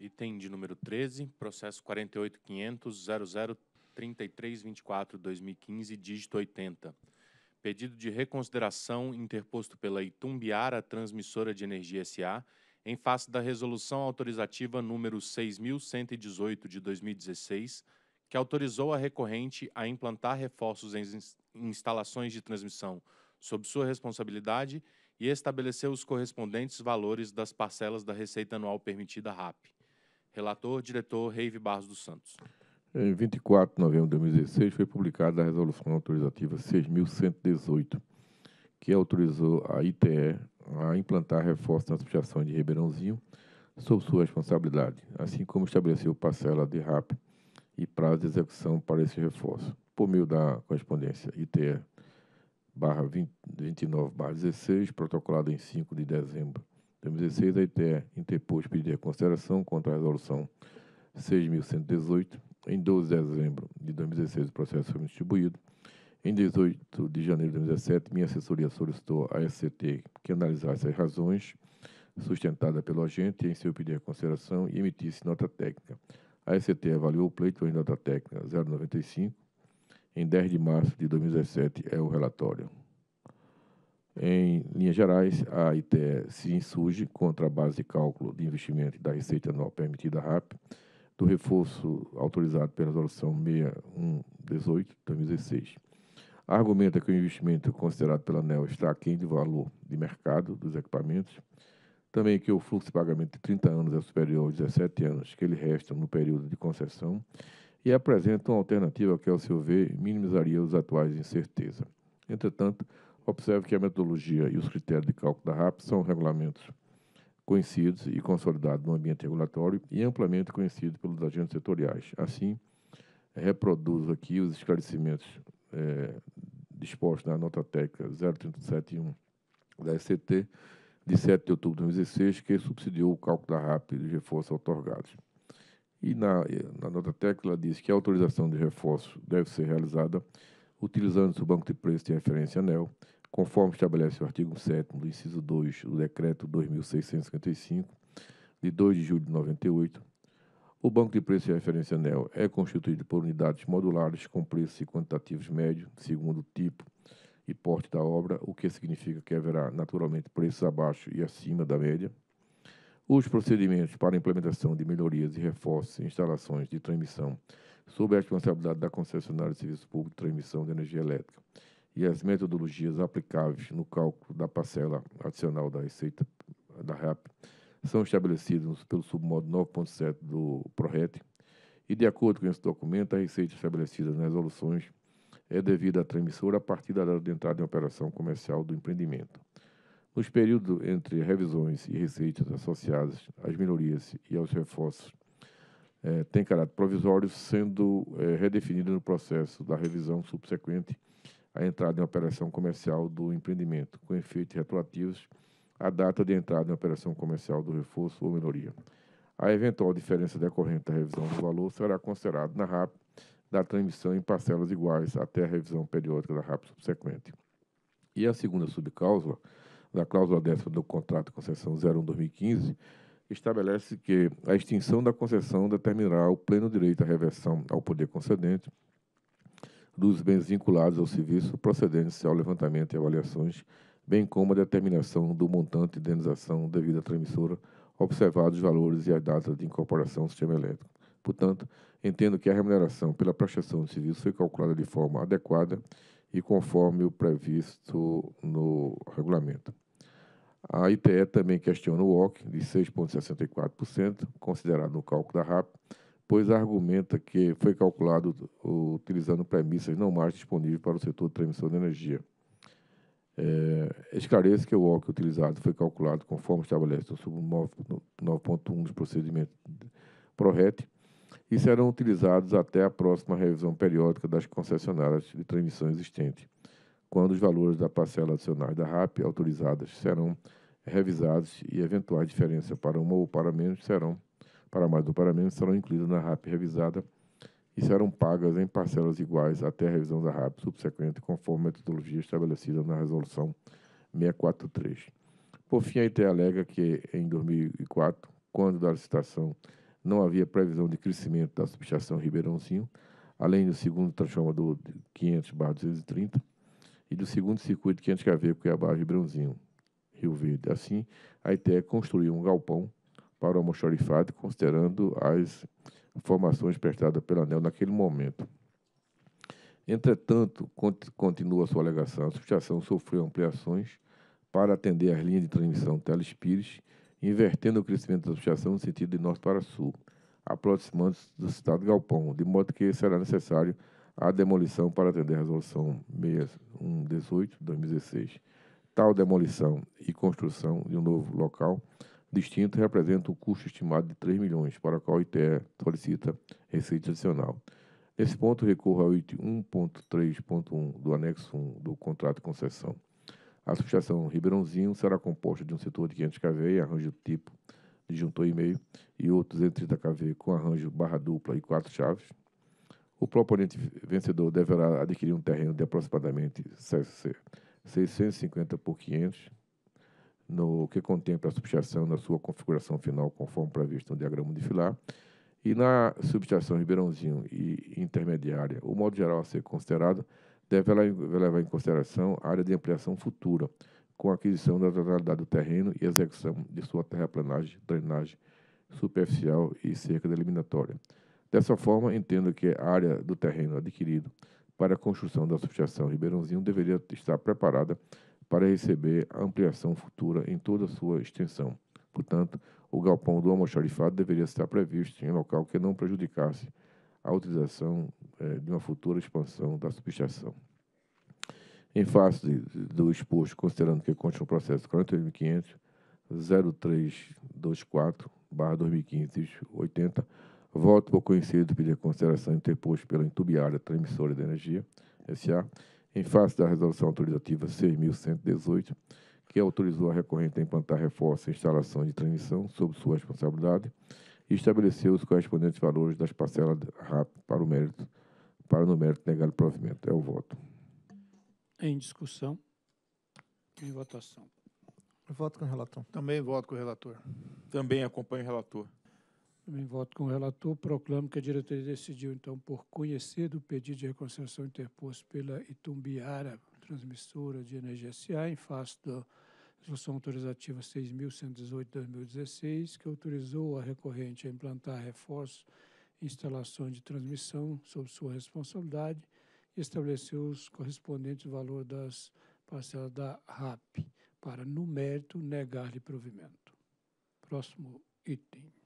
Item de número 13, processo 48.500.003324-2015, dígito 80. Pedido de reconsideração interposto pela Itumbiara Transmissora de Energia S.A., em face da resolução autorizativa número 6.118 de 2016, que autorizou a recorrente a implantar reforços em instalações de transmissão sob sua responsabilidade e estabeleceu os correspondentes valores das parcelas da receita anual permitida RAP. Relator, diretor Reive Barros dos Santos. Em 24 de novembro de 2016 foi publicada a resolução autorizativa 6.118, que autorizou a ITE a implantar reforços na associação de Ribeirãozinho sob sua responsabilidade, assim como estabeleceu parcela de RAP e prazo de execução para esse reforço. Por meio da correspondência ITE barra 29 barra 16, protocolado em 5 de dezembro de 2016, a ITE interpôs pedido de consideração contra a resolução 6.118. Em 12 de dezembro de 2016, o processo foi distribuído. Em 18 de janeiro de 2017, minha assessoria solicitou à SCT que analisasse as razões sustentadas pelo agente em seu pedido de consideração e emitisse nota técnica. A SCT avaliou o pleito em nota técnica 095 em 10 de março de 2017 é o relatório. Em linhas gerais, a ITE se insurge contra a base de cálculo de investimento da receita anual permitida RAP, do reforço autorizado pela resolução 6118 de 2016. Argumenta que o investimento considerado pela ANEL está aquém do valor de mercado dos equipamentos, também que o fluxo de pagamento de 30 anos é superior aos 17 anos que lhe restam no período de concessão e apresenta uma alternativa que, ao seu ver, minimizaria os atuais incertezas. Entretanto, observe que a metodologia e os critérios de cálculo da RAP são regulamentos conhecidos e consolidados no ambiente regulatório e amplamente conhecidos pelos agentes setoriais. Assim, reproduzo aqui os esclarecimentos é, dispostos na nota técnica 0371 da SCT, de 7 de outubro de 2016, que subsidiou o cálculo da RAP dos reforços otorgados. E na, na nota técnica ela diz que a autorização de reforço deve ser realizada utilizando o banco de preço de referência ANEL, conforme estabelece o artigo 7 do inciso 2 do decreto 2655, de 2 de julho de 98. O banco de preço de referência ANEL é constituído por unidades modulares com preços e quantitativos médios, segundo o tipo e porte da obra, o que significa que haverá naturalmente preços abaixo e acima da média. Os procedimentos para implementação de melhorias e reforços em instalações de transmissão sob a responsabilidade da concessionária de serviço público de transmissão de energia elétrica e as metodologias aplicáveis no cálculo da parcela adicional da receita da RAP são estabelecidos pelo submodo 9.7 do PRORET e, de acordo com esse documento, a receita estabelecida nas resoluções é devida à transmissora a partir da data de entrada em operação comercial do empreendimento. Nos períodos entre revisões e receitas associadas às melhorias e aos reforços, é, tem caráter provisório, sendo é, redefinido no processo da revisão subsequente à entrada em operação comercial do empreendimento, com efeitos retroativos à data de entrada em operação comercial do reforço ou melhoria. A eventual diferença decorrente da revisão do valor será considerada na RAP da transmissão em parcelas iguais até a revisão periódica da RAP subsequente. E a segunda subcláusula da cláusula décima do contrato de concessão 01-2015, estabelece que a extinção da concessão determinará o pleno direito à reversão ao poder concedente dos bens vinculados ao serviço procedentes ao levantamento e avaliações, bem como a determinação do montante de indenização devida à transmissora, observados os valores e as datas de incorporação do sistema elétrico. Portanto, entendo que a remuneração pela prestação de serviço foi calculada de forma adequada e conforme o previsto no regulamento. A ITE também questiona o OC de 6,64%, considerado no cálculo da RAP, pois argumenta que foi calculado utilizando premissas não mais disponíveis para o setor de transmissão de energia. É, que o OC utilizado foi calculado conforme estabelece o sub 9.1 dos procedimentos PRORET e serão utilizados até a próxima revisão periódica das concessionárias de transmissão existentes quando os valores da parcela adicionais da RAP autorizadas serão revisados e eventuais diferenças para uma ou para menos serão, para mais ou para menos, serão incluídas na RAP revisada e serão pagas em parcelas iguais até a revisão da RAP subsequente, conforme a metodologia estabelecida na Resolução 643. Por fim, a ITE alega que, em 2004, quando da licitação não havia previsão de crescimento da subestação Ribeirãozinho, além do segundo transformador 500/230 e do segundo circuito 500 kV Cuiabá Ribeirãozinho, Rio Verde. Assim, a ITE construiu um galpão para o almoxarifado, considerando as informações prestadas pela ANEL naquele momento. Entretanto, continua sua alegação, a subestação sofreu ampliações para atender as linhas de transmissão Telespires, invertendo o crescimento da subestação no sentido de norte para sul, aproximando-se do citado galpão, de modo que será necessário a demolição para atender a resolução 6118 de 2016. Tal demolição e construção de um novo local distinto representa um custo estimado de 3 milhões, para o qual o ITE solicita receita adicional. Nesse ponto, recorro ao item 1.3.1 do anexo 1 do contrato de concessão. A subestação Ribeirãozinho será composta de um setor de 500 kV arranjo tipo disjuntor e meio e outros entre 30 kV com arranjo barra dupla e quatro chaves. O proponente vencedor deverá adquirir um terreno de aproximadamente 650 por 500, no que contempla a subestação na sua configuração final conforme previsto no diagrama de filar e na subestação Ribeirãozinho e intermediária, o modo geral a ser considerado deve levar em consideração a área de ampliação futura, com a aquisição da totalidade do terreno e execução de sua terraplanagem, drenagem superficial e cerca eliminatória. Dessa forma, entendo que a área do terreno adquirido para a construção da subestação Ribeirãozinho deveria estar preparada para receber a ampliação futura em toda a sua extensão. Portanto, o galpão do almoxarifado deveria estar previsto em local que não prejudicasse a utilização eh, de uma futura expansão da subestação. Em face do exposto, considerando que consta no processo 48.500 0324 2015 80, voto por conhecido de consideração interposto pela Entubiária Transmissora de Energia, SA, em face da resolução autorizativa 6.118, que autorizou a recorrente a implantar reforço e instalação de transmissão sob sua responsabilidade e estabeleceu os correspondentes valores das parcelas RAP para o mérito, para no mérito negado provimento. É o voto. Em discussão. Em votação. Eu voto com o relator. Também voto com o relator. Também acompanho o relator. Também voto com o relator. Proclamo que a diretoria decidiu, então, por conhecer do pedido de reconsideração interposto pela Itumbiara Transmissora de Energia SA, em face da Resolução Autorizativa 6.118-2016, que autorizou a recorrente a implantar reforços e instalações de transmissão sob sua responsabilidade e estabeleceu os correspondentes valores das parcelas da RAP, para, no mérito, negar-lhe provimento. Próximo item.